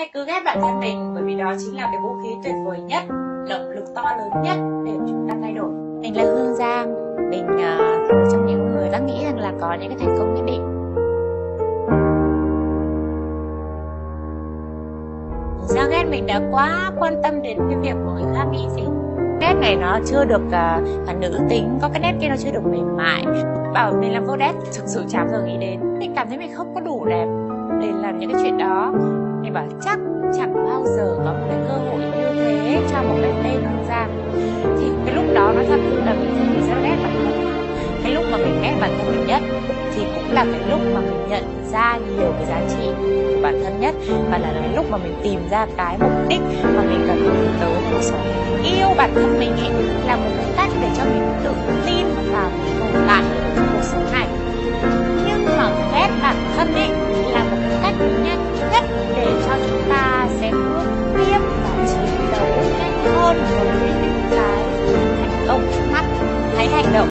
hãy cứ ghét bản thân mình bởi vì đó chính là cái vũ khí tuyệt vời nhất động lực to lớn nhất để chúng ta thay đổi. Mình là hương giang. Mình uh, một trong những người đang nghĩ rằng là có những cái thành công nhất định. Giang ghét mình đã quá quan tâm đến cái việc của người khác nghĩ gì nét này nó chưa được uh, nữ tính có cái nét kia nó chưa được mềm mại. Bảo mình làm vô đét thực sự chán giờ nghĩ đến. Mình cảm thấy mình không có đủ đẹp để làm những cái chuyện đó nhưng mà chắc chẳng bao giờ có một cái cơ hội như thế cho một cái tên hương giang thì cái lúc đó nó thật là mình mình rất ghét bản thân. Cái lúc mà mình ghét bản thân mình nhất thì cũng là cái lúc mà mình nhận ra nhiều cái giá trị của bản thân nhất và là cái lúc mà mình tìm ra cái mục đích mà mình cần hướng tới trong cuộc sống yêu bản thân mình ấy là một cái cách để cho mình tự chiến đấu hơn với những cái thành công trước mắt hãy hành động